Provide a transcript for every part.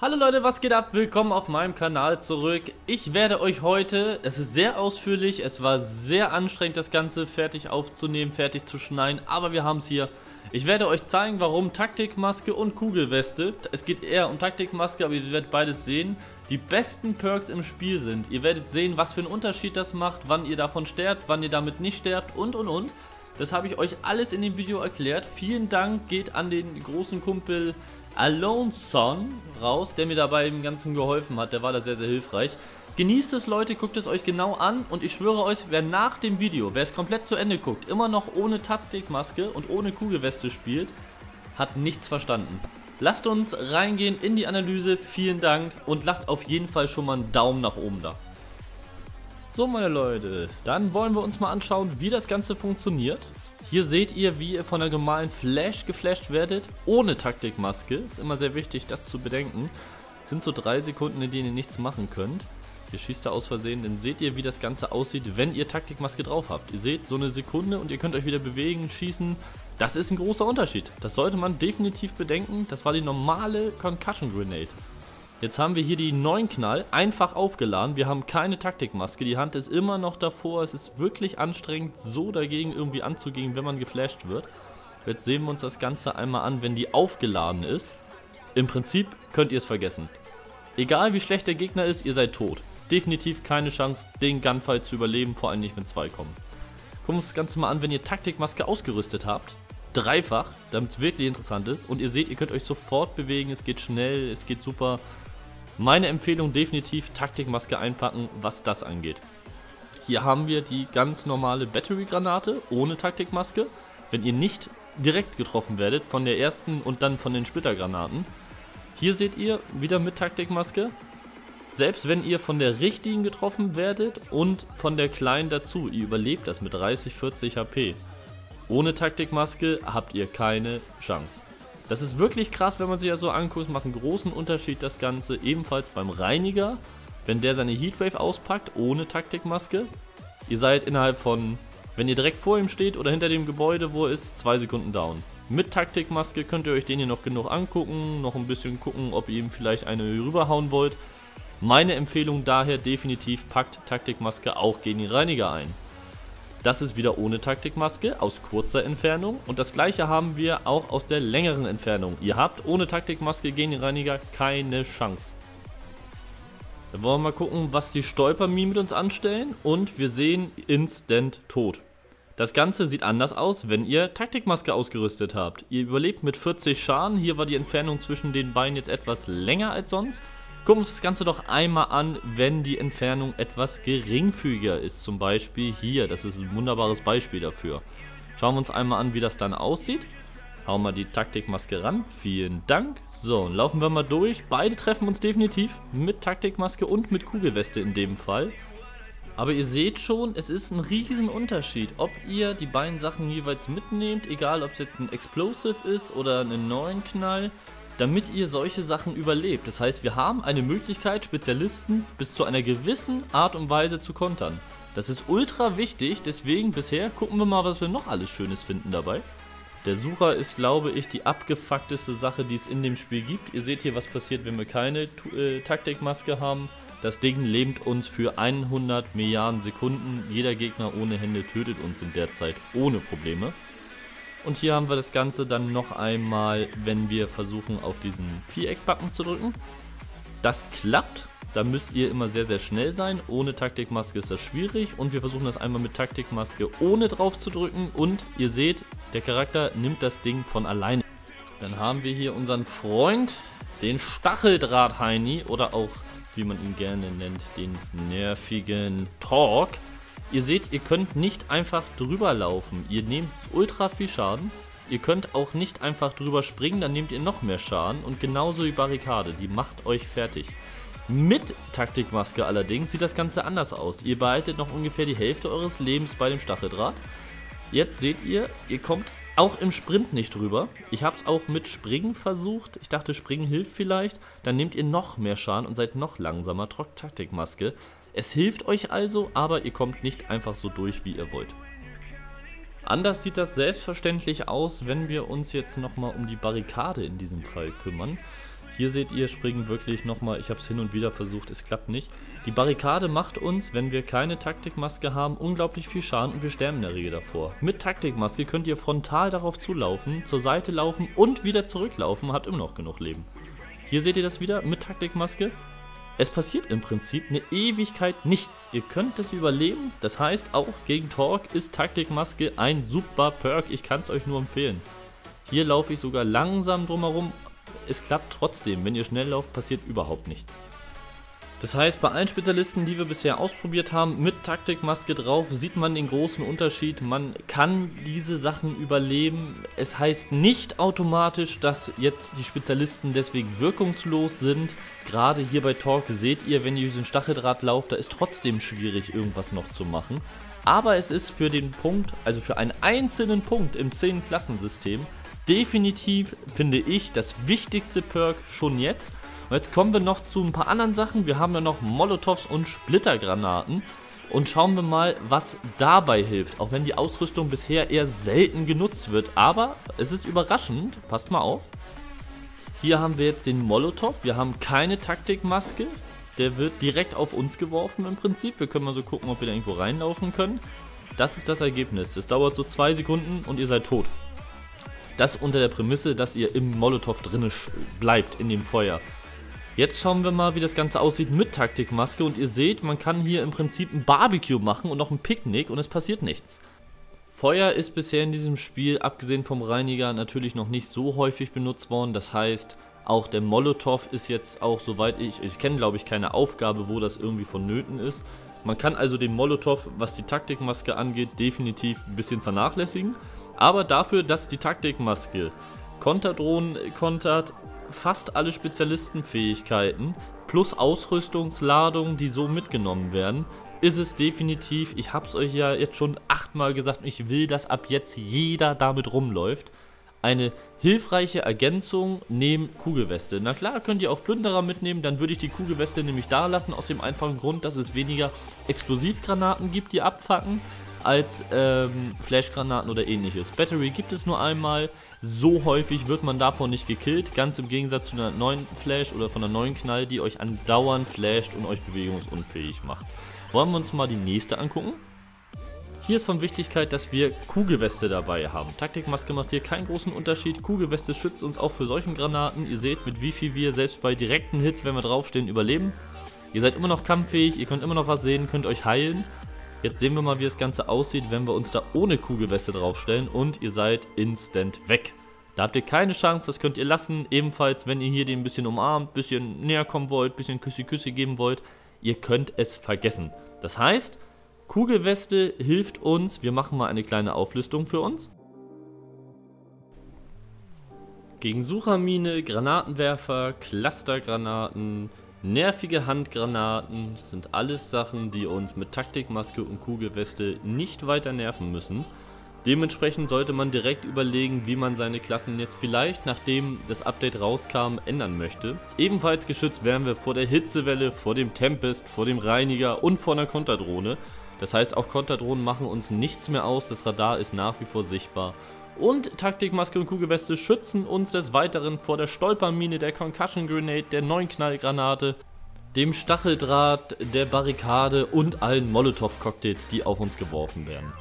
Hallo Leute, was geht ab? Willkommen auf meinem Kanal zurück. Ich werde euch heute, es ist sehr ausführlich, es war sehr anstrengend das Ganze fertig aufzunehmen, fertig zu schneiden, aber wir haben es hier. Ich werde euch zeigen, warum Taktikmaske und Kugelweste, es geht eher um Taktikmaske, aber ihr werdet beides sehen, die besten Perks im Spiel sind. Ihr werdet sehen, was für einen Unterschied das macht, wann ihr davon sterbt, wann ihr damit nicht sterbt und und und. Das habe ich euch alles in dem Video erklärt. Vielen Dank geht an den großen Kumpel Alone Son raus, der mir dabei im Ganzen geholfen hat. Der war da sehr, sehr hilfreich. Genießt es, Leute, guckt es euch genau an und ich schwöre euch, wer nach dem Video, wer es komplett zu Ende guckt, immer noch ohne Taktikmaske und ohne Kugelweste spielt, hat nichts verstanden. Lasst uns reingehen in die Analyse, vielen Dank und lasst auf jeden Fall schon mal einen Daumen nach oben da. So meine Leute, dann wollen wir uns mal anschauen, wie das Ganze funktioniert. Hier seht ihr, wie ihr von der normalen Flash geflasht werdet, ohne Taktikmaske. Ist immer sehr wichtig, das zu bedenken. sind so drei Sekunden, in denen ihr nichts machen könnt. Ihr schießt da aus Versehen, dann seht ihr, wie das Ganze aussieht, wenn ihr Taktikmaske drauf habt. Ihr seht so eine Sekunde und ihr könnt euch wieder bewegen, schießen. Das ist ein großer Unterschied. Das sollte man definitiv bedenken. Das war die normale Concussion Grenade. Jetzt haben wir hier die neuen Knall einfach aufgeladen. Wir haben keine Taktikmaske. Die Hand ist immer noch davor. Es ist wirklich anstrengend, so dagegen irgendwie anzugehen, wenn man geflasht wird. Jetzt sehen wir uns das Ganze einmal an, wenn die aufgeladen ist. Im Prinzip könnt ihr es vergessen. Egal wie schlecht der Gegner ist, ihr seid tot. Definitiv keine Chance, den Gunfight zu überleben, vor allem nicht, wenn zwei kommen. Gucken wir uns das Ganze mal an, wenn ihr Taktikmaske ausgerüstet habt. Dreifach, damit es wirklich interessant ist. Und ihr seht, ihr könnt euch sofort bewegen, es geht schnell, es geht super. Meine Empfehlung definitiv Taktikmaske einpacken, was das angeht. Hier haben wir die ganz normale Battery-Granate ohne Taktikmaske. Wenn ihr nicht direkt getroffen werdet von der ersten und dann von den Splittergranaten. Hier seht ihr wieder mit Taktikmaske. Selbst wenn ihr von der richtigen getroffen werdet und von der kleinen dazu, ihr überlebt das mit 30, 40 HP. Ohne Taktikmaske habt ihr keine Chance. Das ist wirklich krass, wenn man sich das so anguckt, macht einen großen Unterschied das Ganze. Ebenfalls beim Reiniger, wenn der seine Heatwave auspackt, ohne Taktikmaske. Ihr seid innerhalb von, wenn ihr direkt vor ihm steht oder hinter dem Gebäude, wo er ist, zwei Sekunden down. Mit Taktikmaske könnt ihr euch den hier noch genug angucken, noch ein bisschen gucken, ob ihr ihm vielleicht eine rüberhauen wollt. Meine Empfehlung daher definitiv packt Taktikmaske auch gegen den Reiniger ein. Das ist wieder ohne Taktikmaske, aus kurzer Entfernung. Und das gleiche haben wir auch aus der längeren Entfernung. Ihr habt ohne Taktikmaske gegen den Reiniger keine Chance. Dann wollen wir mal gucken, was die Stolperminen mit uns anstellen. Und wir sehen Instant Tod. Das Ganze sieht anders aus, wenn ihr Taktikmaske ausgerüstet habt. Ihr überlebt mit 40 Schaden. Hier war die Entfernung zwischen den Beinen jetzt etwas länger als sonst. Gucken wir uns das Ganze doch einmal an, wenn die Entfernung etwas geringfügiger ist. Zum Beispiel hier, das ist ein wunderbares Beispiel dafür. Schauen wir uns einmal an, wie das dann aussieht. Hauen wir die Taktikmaske ran. Vielen Dank. So, laufen wir mal durch. Beide treffen uns definitiv mit Taktikmaske und mit Kugelweste in dem Fall. Aber ihr seht schon, es ist ein riesen Unterschied, ob ihr die beiden Sachen jeweils mitnehmt, egal ob es jetzt ein Explosive ist oder einen neuen Knall damit ihr solche Sachen überlebt. Das heißt, wir haben eine Möglichkeit, Spezialisten bis zu einer gewissen Art und Weise zu kontern. Das ist ultra wichtig, deswegen bisher gucken wir mal, was wir noch alles Schönes finden dabei. Der Sucher ist, glaube ich, die abgefuckteste Sache, die es in dem Spiel gibt. Ihr seht hier, was passiert, wenn wir keine äh, Taktikmaske haben. Das Ding lebt uns für 100 Milliarden Sekunden. Jeder Gegner ohne Hände tötet uns in der Zeit ohne Probleme. Und hier haben wir das Ganze dann noch einmal, wenn wir versuchen auf diesen Viereckbutton zu drücken. Das klappt. Da müsst ihr immer sehr, sehr schnell sein. Ohne Taktikmaske ist das schwierig. Und wir versuchen das einmal mit Taktikmaske ohne drauf zu drücken. Und ihr seht, der Charakter nimmt das Ding von alleine. Dann haben wir hier unseren Freund, den Stacheldraht-Heini oder auch, wie man ihn gerne nennt, den nervigen Talk. Ihr seht, ihr könnt nicht einfach drüber laufen. Ihr nehmt ultra viel Schaden. Ihr könnt auch nicht einfach drüber springen, dann nehmt ihr noch mehr Schaden. Und genauso die Barrikade, die macht euch fertig. Mit Taktikmaske allerdings sieht das Ganze anders aus. Ihr behaltet noch ungefähr die Hälfte eures Lebens bei dem Stacheldraht. Jetzt seht ihr, ihr kommt auch im Sprint nicht drüber. Ich habe es auch mit Springen versucht. Ich dachte, Springen hilft vielleicht. Dann nehmt ihr noch mehr Schaden und seid noch langsamer. Trotz Taktikmaske. Es hilft euch also, aber ihr kommt nicht einfach so durch, wie ihr wollt. Anders sieht das selbstverständlich aus, wenn wir uns jetzt nochmal um die Barrikade in diesem Fall kümmern. Hier seht ihr, springen wirklich nochmal, ich habe es hin und wieder versucht, es klappt nicht. Die Barrikade macht uns, wenn wir keine Taktikmaske haben, unglaublich viel Schaden und wir sterben in der Regel davor. Mit Taktikmaske könnt ihr frontal darauf zulaufen, zur Seite laufen und wieder zurücklaufen, habt immer noch genug Leben. Hier seht ihr das wieder mit Taktikmaske. Es passiert im Prinzip eine Ewigkeit nichts. Ihr könnt es überleben. Das heißt, auch gegen Torque ist Taktikmaske ein super Perk. Ich kann es euch nur empfehlen. Hier laufe ich sogar langsam drumherum. Es klappt trotzdem. Wenn ihr schnell lauft, passiert überhaupt nichts. Das heißt, bei allen Spezialisten, die wir bisher ausprobiert haben, mit Taktikmaske drauf, sieht man den großen Unterschied. Man kann diese Sachen überleben. Es heißt nicht automatisch, dass jetzt die Spezialisten deswegen wirkungslos sind. Gerade hier bei Talk seht ihr, wenn ihr diesen Stacheldraht lauft, da ist trotzdem schwierig, irgendwas noch zu machen. Aber es ist für den Punkt, also für einen einzelnen Punkt im 10-Klassensystem, definitiv, finde ich, das wichtigste Perk schon jetzt. Und jetzt kommen wir noch zu ein paar anderen Sachen. Wir haben ja noch Molotovs und Splittergranaten. Und schauen wir mal, was dabei hilft. Auch wenn die Ausrüstung bisher eher selten genutzt wird. Aber es ist überraschend. Passt mal auf. Hier haben wir jetzt den Molotov. Wir haben keine Taktikmaske. Der wird direkt auf uns geworfen im Prinzip. Wir können mal so gucken, ob wir da irgendwo reinlaufen können. Das ist das Ergebnis. Es dauert so zwei Sekunden und ihr seid tot. Das unter der Prämisse, dass ihr im Molotow drinne bleibt, in dem Feuer. Jetzt schauen wir mal, wie das Ganze aussieht mit Taktikmaske und ihr seht, man kann hier im Prinzip ein Barbecue machen und noch ein Picknick und es passiert nichts. Feuer ist bisher in diesem Spiel, abgesehen vom Reiniger, natürlich noch nicht so häufig benutzt worden. Das heißt, auch der Molotow ist jetzt auch, soweit ich, ich kenne glaube ich keine Aufgabe, wo das irgendwie vonnöten ist. Man kann also den Molotow, was die Taktikmaske angeht, definitiv ein bisschen vernachlässigen. Aber dafür, dass die Taktikmaske Konterdrohnen kontert, fast alle Spezialistenfähigkeiten plus Ausrüstungsladungen, die so mitgenommen werden, ist es definitiv, ich habe es euch ja jetzt schon achtmal gesagt, ich will, dass ab jetzt jeder damit rumläuft, eine hilfreiche Ergänzung neben Kugelweste. Na klar, könnt ihr auch Plünderer mitnehmen, dann würde ich die Kugelweste nämlich da lassen, aus dem einfachen Grund, dass es weniger Explosivgranaten gibt, die abfacken, als ähm, Flashgranaten oder ähnliches. Battery gibt es nur einmal, so häufig wird man davon nicht gekillt, ganz im Gegensatz zu einer neuen Flash oder von einer neuen Knall, die euch andauernd flasht und euch bewegungsunfähig macht. Wollen wir uns mal die nächste angucken? Hier ist von Wichtigkeit, dass wir Kugelweste dabei haben. Taktikmaske macht hier keinen großen Unterschied. Kugelweste schützt uns auch für solchen Granaten. Ihr seht, mit wie viel wir selbst bei direkten Hits, wenn wir draufstehen, überleben. Ihr seid immer noch kampffähig, ihr könnt immer noch was sehen, könnt euch heilen. Jetzt sehen wir mal, wie das Ganze aussieht, wenn wir uns da ohne Kugelweste draufstellen und ihr seid instant weg. Da habt ihr keine Chance, das könnt ihr lassen. Ebenfalls, wenn ihr hier den ein bisschen umarmt, ein bisschen näher kommen wollt, ein bisschen Küssi-Küssi geben wollt, ihr könnt es vergessen. Das heißt, Kugelweste hilft uns, wir machen mal eine kleine Auflistung für uns. Gegen Suchermine, Granatenwerfer, Clustergranaten, Nervige Handgranaten sind alles Sachen, die uns mit Taktikmaske und Kugelweste nicht weiter nerven müssen. Dementsprechend sollte man direkt überlegen, wie man seine Klassen jetzt vielleicht, nachdem das Update rauskam, ändern möchte. Ebenfalls geschützt werden wir vor der Hitzewelle, vor dem Tempest, vor dem Reiniger und vor einer Konterdrohne. Das heißt, auch Konterdrohnen machen uns nichts mehr aus, das Radar ist nach wie vor sichtbar und Taktikmaske und Kugelweste schützen uns des Weiteren vor der Stolpermine, der Concussion Grenade, der neuen Knallgranate, dem Stacheldraht, der Barrikade und allen Molotow-Cocktails, die auf uns geworfen werden.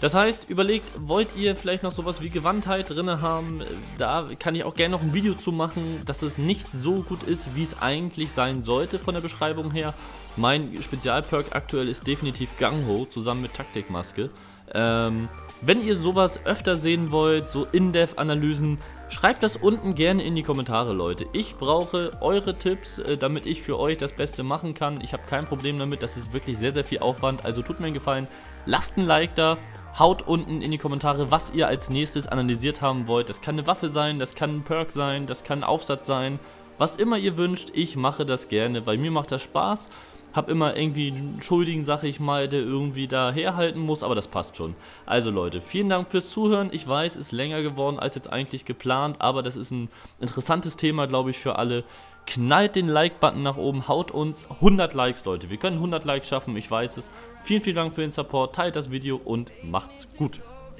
Das heißt, überlegt, wollt ihr vielleicht noch sowas wie Gewandtheit drin haben? Da kann ich auch gerne noch ein Video zu machen, dass es nicht so gut ist, wie es eigentlich sein sollte von der Beschreibung her. Mein Spezialperk aktuell ist definitiv Gang Ho zusammen mit Taktikmaske. Ähm, wenn ihr sowas öfter sehen wollt, so In-Depth-Analysen, schreibt das unten gerne in die Kommentare, Leute. Ich brauche eure Tipps, äh, damit ich für euch das Beste machen kann. Ich habe kein Problem damit, das ist wirklich sehr, sehr viel Aufwand. Also tut mir einen Gefallen, lasst ein Like da, haut unten in die Kommentare, was ihr als nächstes analysiert haben wollt. Das kann eine Waffe sein, das kann ein Perk sein, das kann ein Aufsatz sein. Was immer ihr wünscht, ich mache das gerne, weil mir macht das Spaß hab immer irgendwie einen Schuldigen, sag ich mal, der irgendwie da herhalten muss, aber das passt schon. Also Leute, vielen Dank fürs Zuhören. Ich weiß, ist länger geworden als jetzt eigentlich geplant, aber das ist ein interessantes Thema, glaube ich, für alle. Knallt den Like-Button nach oben, haut uns 100 Likes, Leute. Wir können 100 Likes schaffen, ich weiß es. Vielen, vielen Dank für den Support, teilt das Video und macht's gut.